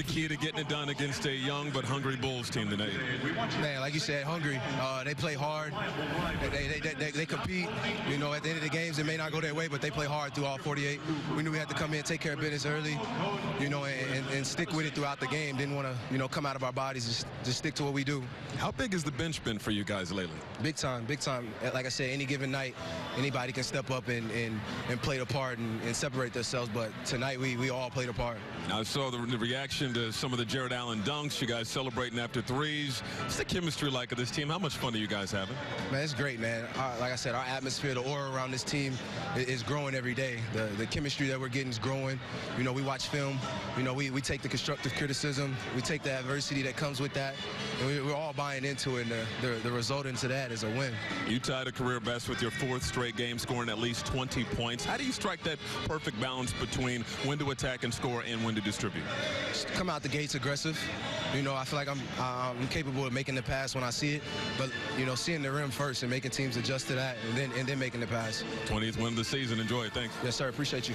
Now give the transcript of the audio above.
the key to getting it done against a young but hungry Bulls team tonight? Man, like you said, hungry. Uh, they play hard. They, they, they, they, they compete. You know, at the end of the games, it may not go their way, but they play hard through all 48. We knew we had to come in, take care of business early, you know, and, and, stick with it throughout the game. Didn't want to, you know, come out of our bodies. Just, just stick to what we do. How big has the bench been for you guys lately? Big time, big time. Like I said, any given night, anybody can step up and, and, and play the part and, and separate themselves. But tonight, we, we all played a part. I saw the, the reaction to some of the Jarrett Allen dunks. You guys celebrating after threes. What's the chemistry like of this team? How much fun are you guys having? Man, it's great, man. Our, like I said, our atmosphere, the aura around this team is, is growing every day. The, the chemistry that we're getting is growing. You know, we watch film. You know, we, we take the constructive criticism. We take the adversity that comes with that. And we, we're all buying into it. And the, the, the result into that is a win. You tied a career best with your fourth straight game, scoring at least 20 points. How do you strike that perfect balance between when to attack and score and when to distribute? Just come out the gates aggressive. You know, I feel like I'm I'm capable of making the pass when I see it, but you know, seeing the rim first and making teams adjust to that, and then and then making the pass. 20th win of the season. Enjoy it. Thanks. Yes, sir. Appreciate you.